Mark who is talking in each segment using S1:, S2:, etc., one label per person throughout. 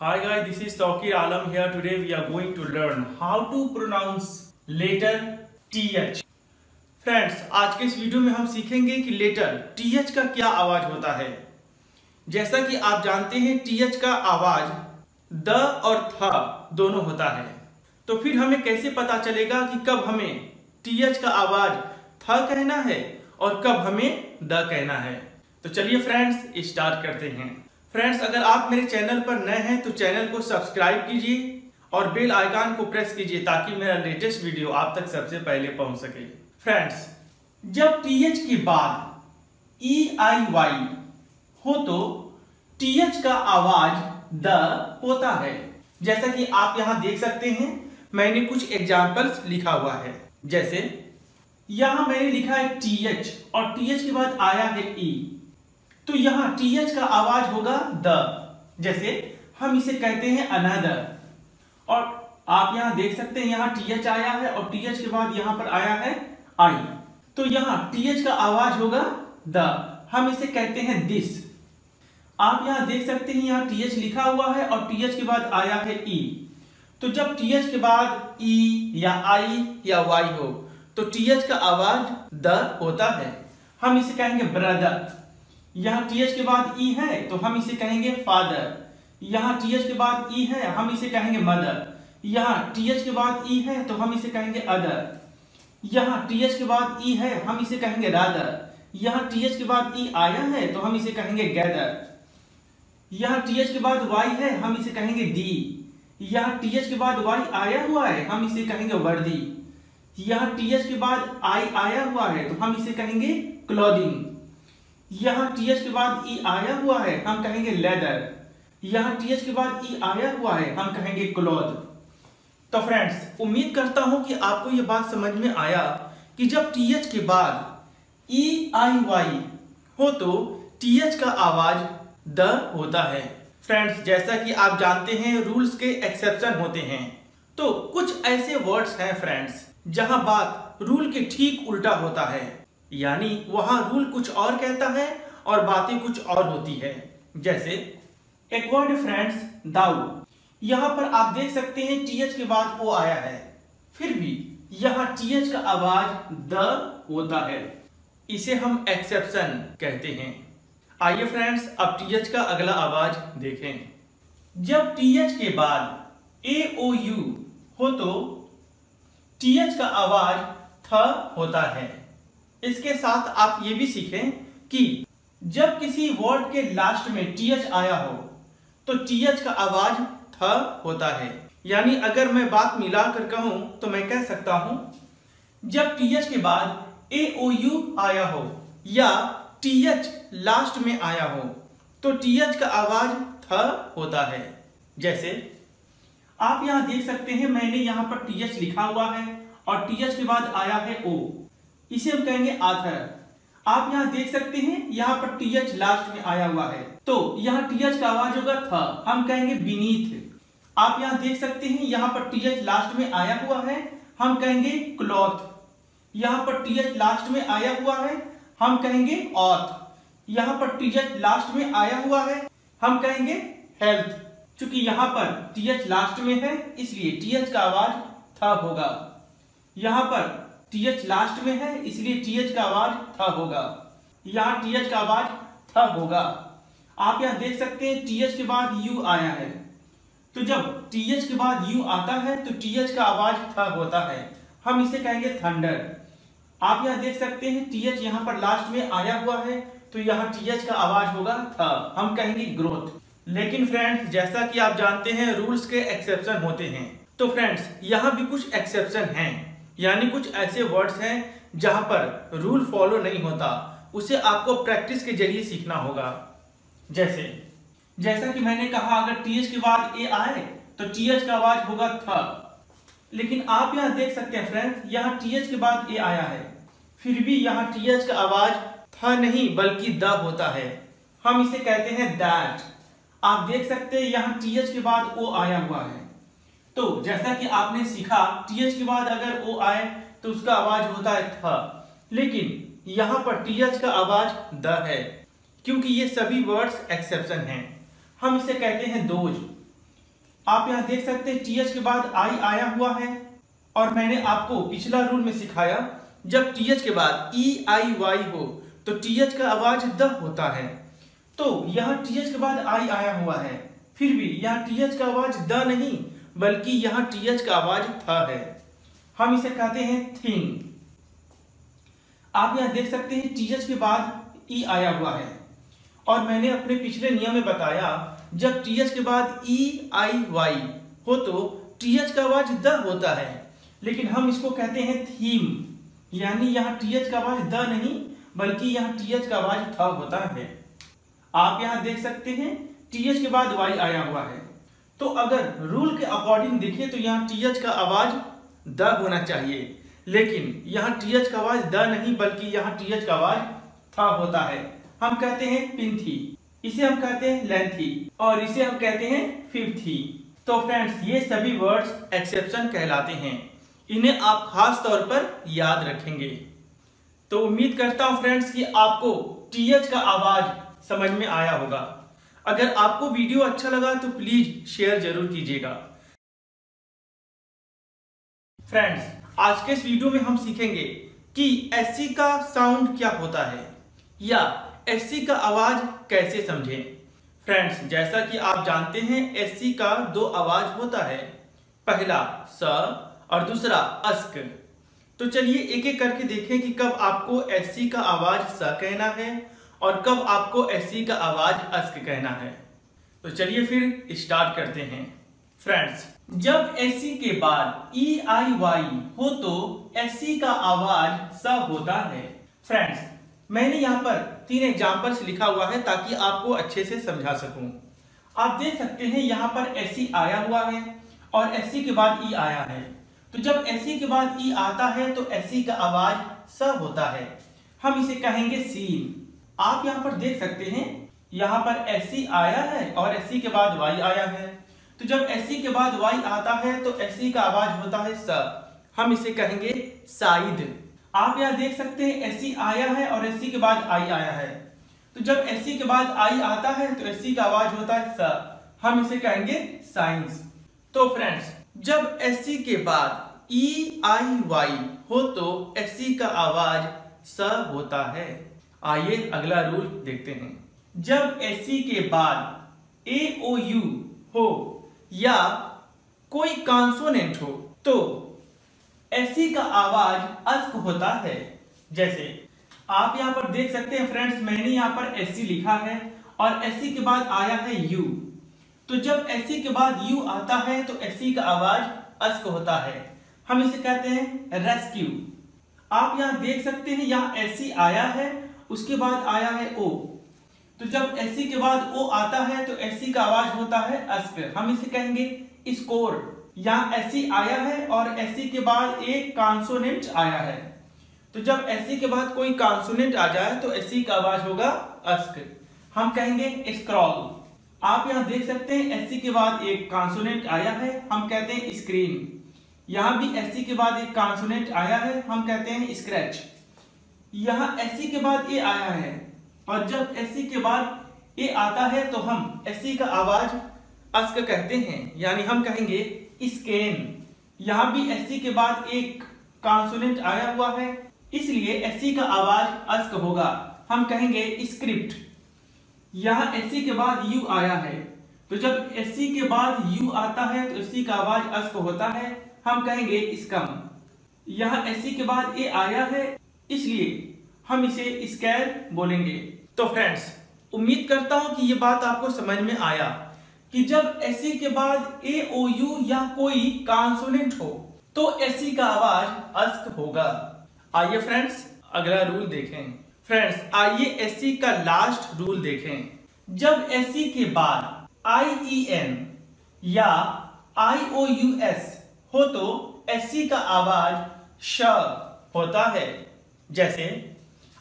S1: Hi guys, this is Tawkir Alam here. Today we are going to learn how to pronounce letter TH. Friends आज के इस video में हम सीखेंगे कि लेटर TH का क्या आवाज़ होता है जैसा कि आप जानते हैं TH का आवाज़ द और थ दोनों होता है तो फिर हमें कैसे पता चलेगा कि कब हमें TH का आवाज़ थ कहना है और कब हमें द कहना है तो चलिए फ्रेंड्स स्टार्ट करते हैं फ्रेंड्स अगर आप मेरे चैनल पर नए हैं तो चैनल को सब्सक्राइब कीजिए और बेल आइकन को प्रेस कीजिए ताकि मेरा लेटेस्ट वीडियो आप तक सबसे पहले पहुँच सके। फ्रेंड्स जब टी एच के बाद ई आई वाई हो तो टी एच का आवाज़ द होता है। जैसा कि आप यहाँ देख सकते हैं, मैंने कुछ एग्जाम्पल्स लिखा हुआ है। जैसे, यहाँ मैंने लिखा है टी एच और टी एच के बाद आया है ई e. तो यहाँ टी एच का आवाज़ होगा द, जैसे हम इसे कहते हैं अनदर और आप यहाँ देख सकते हैं यहाँ टी एच आया है और टी एच के बाद यहाँ पर आया है आई तो यहाँ टी एच का आवाज़ होगा द। हम इसे कहते हैं दिस आप यहाँ देख सकते हैं यहाँ टी एच लिखा हुआ है और टी एच के बाद आया है ई e. तो जब टी एच के बाद ई e या आई या वाई हो तो टी एच का आवाज़ द होता है। हम इसे कहेंगे ब्रदर यहाँ टी एच के बाद ई e है तो हम इसे कहेंगे फादर यहाँ टी एच के बाद ई e है, हम इसे कहेंगे मदर यहाँ टी एच के बाद ई e है तो हम इसे कहेंगे अदर यहाँ टी एच के बाद ई है, हम इसे कहेंगे रादर यहाँ टी एच के बाद ई आया है तो हम इसे कहेंगे गैदर यहाँ टी एच के बाद वाई है, हम इसे कहेंगे दी यहाँ टी एच के बाद वाई आया हुआ है, हम इसे कहेंगे वर्दी. यहाँ टी एच के बाद आई आया हुआ है तो हम इसे कहेंगे क्लोदिंग यहाँ टी एच के बाद ई आया हुआ है, हम कहेंगे लेदर यहाँ टी एच के बाद ई आया हुआ है, हम कहेंगे क्लोथ तो फ्रेंड्स उम्मीद करता हूँ कि आपको यह बात समझ में आया कि जब टी एच के बाद ई आई वाई हो तो टी एच का आवाज़ द होता है. फ्रेंड्स जैसा कि आप जानते हैं रूल्स के एक्सेप्शन होते हैं. तो कुछ ऐसे वर्ड्स हैं फ्रेंड्स जहाँ बात रूल के ठीक उल्टा होता है. यानी वहाँ रूल कुछ और कहता है और बातें कुछ और होती है। जैसे, एक वर्ड फ्रेंड्स दाऊ। यहाँ पर आप देख सकते हैं टीएच के बाद ओ आया है। फिर भी यहाँ टीएच का आवाज़ द होता है। इसे हम एक्सेप्शन कहते हैं। आइए फ्रेंड्स अब टीएच का अगला आवाज़ देखें। जब टीएच के बाद ए ओ यू हो तो टीएच का आवाज़ थ होता है। इसके साथ आप ये भी सीखें कि जब किसी वर्ड के लास्ट में टी एच आया हो तो टी एच का आवाज़ थ होता है। यानी अगर मैं बात मिलाकर कहूँ तो मैं कह सकता हूँ, जब टी एच के बाद ए ओ यू आया हो या टी एच लास्ट में आया हो तो टी एच का आवाज़ थ होता है। जैसे, आप यहाँ देख सकते हैं, मैंने यहाँ पर टी एच लिखा हुआ है और टी एच के बाद आया है ओ इसे हम कहेंगे आथर आप यहाँ देख सकते हैं, यहाँ पर टीएच लास्ट में आया हुआ है। तो यहाँ टीएच का आवाज़ होगा था, हम कहेंगे बीनीथ आप यहाँ देख सकते हैं, यहाँ पर टीएच लास्ट में आया हुआ है, हम कहेंगे क्लॉथ। यहाँ पर टी एच लास्ट में आया हुआ है, हम कहेंगे ऑथ यहाँ पर टी एच लास्ट में आया हुआ है, हम कहेंगे हेल्थ चूँकि यहाँ पर टीएच लास्ट में है, इसलिए टीएच का आवाज़ था होगा। यहाँ पर टी एच लास्ट में है, इसलिए टीएच का आवाज़ थ होगा। यहाँ टी एच का आवाज़ थ होगा। आप यहाँ देख सकते हैं टी एच के बाद यू आया है। तो जब टी एच के बाद यू आता है तो टी एच का आवाज़ थ होता है। हम इसे कहेंगे थंडर। आप यहाँ देख सकते हैं टी एच यहाँ पर लास्ट में आया हुआ है तो यहाँ टीएच का आवाज़ होगा थ। हम कहेंगे ग्रोथ। लेकिन फ्रेंड्स, जैसा कि आप जानते हैं, रूल्स के एक्सेप्शन होते हैं। तो फ्रेंड्स, यहाँ भी कुछ एक्सेप्शन हैं। यानी कुछ ऐसे वर्ड्स हैं जहाँ पर रूल फॉलो नहीं होता। उसे आपको प्रैक्टिस के ज़रिए सीखना होगा। जैसे, जैसा कि मैंने कहा, अगर टीएच के बाद ए आए तो टीएच का आवाज़ होगा था लेकिन आप यहाँ देख सकते हैं फ्रेंड्स यहाँ टी के बाद ए आया है। फिर भी यहाँ टी का आवाज़ थ नहीं, बल्कि द होता है। हम इसे कहते हैं दैट आप देख सकते हैं, यहाँ टी के बाद ओ आया हुआ है। तो जैसा कि आपने सीखा टीएच के बाद अगर ओ आए तो उसका आवाज़ होता है थ लेकिन यहाँ पर टीएच का आवाज़ द है, क्योंकि ये सभी वर्ड्स एक्सेप्शन हैं। हम इसे कहते हैं दोज। आप यहाँ देख सकते हैं टी एच के बाद आई आया हुआ है, और मैंने आपको पिछला रूल में सिखाया, जब टी एच के बाद ई आई वाई हो तो टी एच का आवाज़ द होता है। तो यहाँ टी एच के बाद आई आया हुआ है, फिर भी यहाँ टी एच का आवाज़ द नहीं बल्कि यहाँ टी एच का आवाज़ थ है। हम इसे कहते हैं थिंग। आप यहाँ देख सकते हैं टी एच के बाद ई आया हुआ है। और मैंने अपने पिछले नियम में बताया, जब टी एच के बाद ई आई वाई हो तो टी एच का आवाज़ द होता है। लेकिन हम इसको कहते हैं थीम। यानी यहाँ टी एच का आवाज़ द नहीं, बल्कि यहाँ टी एच का आवाज़ थ होता है। आप यहाँ देख सकते हैं टी एच के बाद वाई आया हुआ है। तो अगर रूल के अकॉर्डिंग देखें तो यहाँ टी एच का आवाज़ द होना चाहिए। लेकिन यहाँ टी एच का आवाज़ द नहीं, बल्कि यहाँ टी एच का आवाज़ था होता है। हम कहते हैं पिंथी इसे हम कहते हैं लेंथी और इसे हम कहते हैं फिफ्थी तो फ्रेंड्स ये सभी वर्ड्स एक्सेप्शन कहलाते हैं। इन्हें आप खास तौर पर याद रखेंगे। तो उम्मीद करता हूँ फ्रेंड्स कि आपको टी एच का आवाज़ समझ में आया होगा। अगर आपको वीडियो अच्छा लगा तो प्लीज़ शेयर ज़रूर कीजिएगा। फ्रेंड्स आज के इस वीडियो में हम सीखेंगे कि एस का साउंड क्या होता है या एस का आवाज़ कैसे समझें। फ्रेंड्स जैसा कि आप जानते हैं एस का दो आवाज़ होता है, पहला स और दूसरा अस्क तो चलिए एक एक करके देखें कि कब आपको एस का आवाज़ स कहना है और कब आपको एस का आवाज़ अस्क कहना है। तो चलिए फिर स्टार्ट करते हैं। फ्रेंड्स जब एस के बाद ई आई वाई हो तो एस का आवाज़ स होता है। फ्रेंड्स मैंने यहाँ पर तीन एग्जाम्पल्स लिखा हुआ है ताकि आपको अच्छे से समझा सकूँ। आप देख सकते हैं यहाँ पर एस आया हुआ है और एस के बाद ई आया है। तो जब एस के बाद ई आता है तो एस का आवाज़ स होता है। हम इसे कहेंगे सीन आप यहाँ पर देख सकते हैं यहाँ पर एस आया है और एस के बाद वाई आया है तो जब एस के बाद वाई आता है तो एस का आवाज़ होता है स हम इसे कहेंगे साइड आप यहाँ देख सकते हैं एस आया है और एस के बाद आई आया है तो जब एस के बाद आई आता है तो एस का आवाज़ होता है स हम इसे कहेंगे साइंस तो फ्रेंड्स जब एस के बाद ई आई वाई हो तो एस का आवाज़ स होता है आइए अगला रूल देखते हैं। जब एस के बाद ए ओ यू हो या कोई कॉन्सोनेंट हो तो एस का आवाज़ अस्क होता है। जैसे, आप यहाँ पर देख सकते हैं फ्रेंड्स मैंने यहाँ पर एस लिखा है और एस के बाद आया है यू तो जब एस के बाद यू आता है तो एस का आवाज़ अस्क होता है। हम इसे कहते हैं रेस्क्यू आप यहाँ देख सकते हैं, यहाँ एस आया है उसके बाद आया है ओ। तो जब एस के बाद ओ आता है तो एस का आवाज़ होता है अस्क हम इसे कहेंगे स्कोर। यहाँ एस आया है और एस के बाद एक कॉन्सोनेंट आया है। तो जब एस के बाद कोई कॉन्सोनेंट आ जाए तो एस का आवाज़ होगा अस्क हम कहेंगे स्क्रॉल। आप यहाँ देख सकते हैं, एस के बाद एक कॉन्सोनेंट आया है, हम कहते हैं स्क्रीन। यहाँ भी एस के बाद एक कॉन्सोनेंट आया है, हम कहते हैं स्क्रैच। यहाँ एस के बाद ए आया है। और जब एस के बाद ए आता है तो हम एस का आवाज़ अस्क कहते हैं। यानी हम कहेंगे स्केन यहाँ भी एस के बाद एक कॉन्सोनेंट आया हुआ है। इसलिए एस का आवाज़ अस्क होगा। हम कहेंगे स्क्रिप्ट यहाँ एस के बाद यू आया है। तो जब एस के बाद यू आता है तो एस का आवाज़ अस्क होता है। हम कहेंगे स्कम यहाँ एस के बाद ए आया है। इसलिए हम इसे स्कैर बोलेंगे। तो फ्रेंड्स उम्मीद करता हूँ कि ये बात आपको समझ में आया कि जब एस के बाद ए ओ यू या कोई कॉन्सोनेंट हो तो एस का आवाज़ अस्क होगा। आइए फ्रेंड्स अगला रूल देखें। फ्रेंड्स आइए एस का लास्ट रूल देखें। जब एस के बाद आई ई एन या आई ओ यू एस हो तो एस का आवाज़ श होता है। जैसे,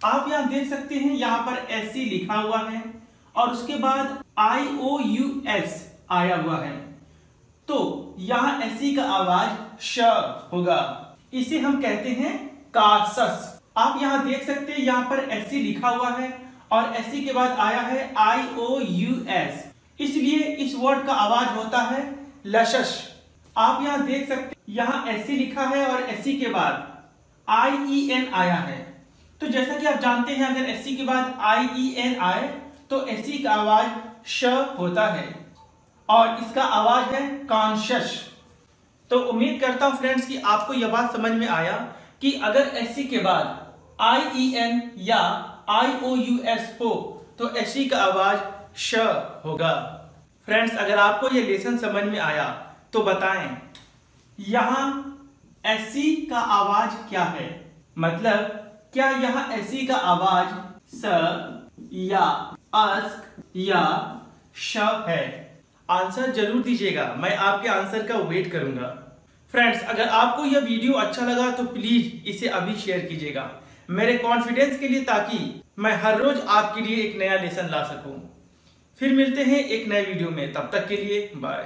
S1: आप यहाँ देख सकते हैं यहाँ पर एस लिखा हुआ है और उसके बाद आई ओ यू एस आया हुआ है। तो यहाँ एस का आवाज़ श होगा। इसे हम कहते हैं कासस। आप यहाँ देख सकते हैं यहाँ पर एस लिखा हुआ है और एस के बाद आया है आई ओ यू एस इसलिए इस वर्ड का आवाज़ होता है लशश। आप यहाँ देख सकते यहाँ एस लिखा है और एस के बाद आई ई एन आया है। तो जैसा कि आप जानते हैं, अगर एस के बाद आई एन आए तो एस का आवाज़ श होता है और इसका आवाज़ है कॉन्शस तो उम्मीद करता हूँ फ्रेंड्स कि आपको यह बात समझ में आया कि अगर एस के बाद आई ई एन या आई ओ यू एस हो तो एस का आवाज़ श होगा। फ्रेंड्स अगर आपको यह लेसन समझ में आया तो बताएँ। यहाँ एस का आवाज़ क्या है? मतलब क्या यह एसी का आवाज़ स, या, अस, या, श है? आंसर ज़रूर दीजिएगा। मैं आपके आंसर का वेट करूँगा। फ्रेंड्स अगर आपको यह वीडियो अच्छा लगा तो प्लीज़ इसे अभी शेयर कीजिएगा। मेरे कॉन्फिडेंस के लिए ताकि मैं हर रोज आपके लिए एक नया लेसन ला सकूँ। फिर मिलते हैं एक नए वीडियो में। तब तक के लिए बाय